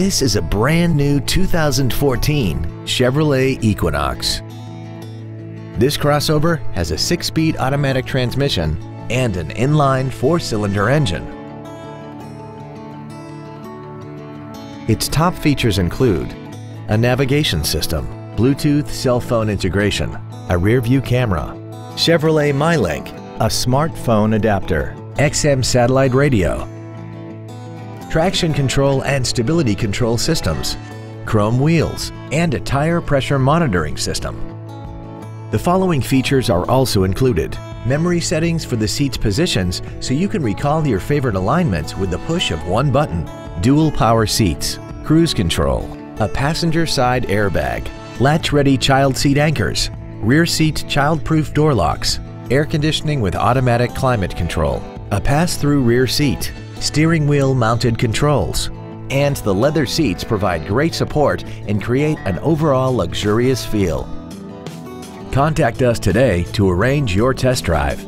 This is a brand new 2014 Chevrolet Equinox. This crossover has a six-speed automatic transmission and an inline four-cylinder engine. Its top features include a navigation system, Bluetooth cell phone integration, a rear-view camera, Chevrolet MyLink, a smartphone adapter, XM satellite radio, traction control and stability control systems, chrome wheels, and a tire pressure monitoring system. The following features are also included. Memory settings for the seat's positions so you can recall your favorite alignments with the push of one button. Dual power seats, cruise control, a passenger side airbag, latch-ready child seat anchors, rear seat child-proof door locks, air conditioning with automatic climate control, a pass-through rear seat, steering wheel mounted controls, and the leather seats provide great support and create an overall luxurious feel. Contact us today to arrange your test drive.